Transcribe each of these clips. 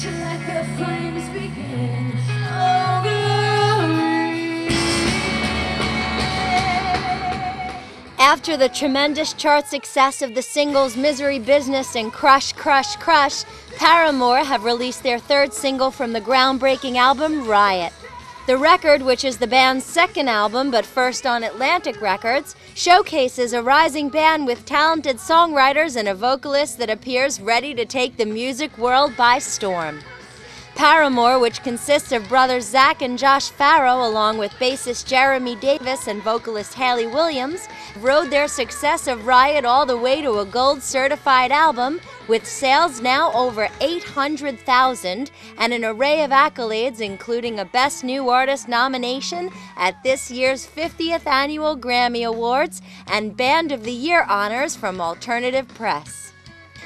Oh. After the tremendous chart success of the singles Misery Business and Crush, Crush, Crush, Paramore have released their third single from the groundbreaking album Riot. The record, which is the band's second album but first on Atlantic Records, showcases a rising band with talented songwriters and a vocalist that appears ready to take the music world by storm. Paramore, which consists of brothers Zac and Josh Farro, along with bassist Jeremy Davis and vocalist Hayley Williams, rode their success of Riot all the way to a gold certified album, with sales now over 800,000 and an array of accolades, including a Best New Artist nomination at this year's 50th Annual Grammy Awards and Band of the Year honors from Alternative Press.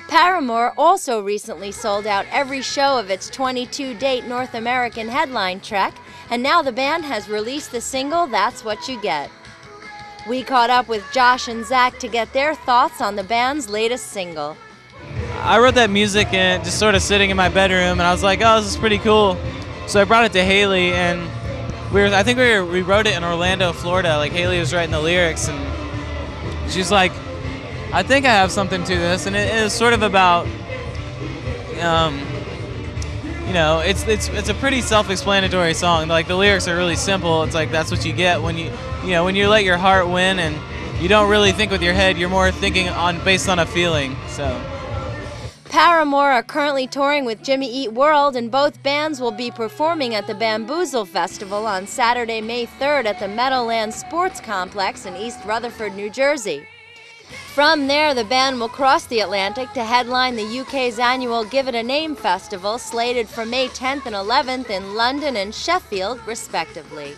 Paramore also recently sold out every show of its 22 date North American headline trek, and now the band has released the single That's What You Get. We caught up with Josh and Zac to get their thoughts on the band's latest single. I wrote that music and just sort of sitting in my bedroom, and I was like, "Oh, this is pretty cool." So I brought it to Hayley, and we were, I think we were, we wrote it in Orlando, Florida. Like Hayley was writing the lyrics, and she's like, "I think I have something to this," and it is sort of about, um, you know, it's it's it's a pretty self-explanatory song. Like the lyrics are really simple. It's like that's what you get when you, you know, when you let your heart win, and you don't really think with your head. You're more thinking on based on a feeling. So. Paramore are currently touring with Jimmy Eat World, and both bands will be performing at the Bamboozle Festival on Saturday, May 3rd at the Meadowlands Sports Complex in East Rutherford, New Jersey. From there, the band will cross the Atlantic to headline the UK's annual Give It a Name festival, slated for May 10th and 11th in London and Sheffield, respectively.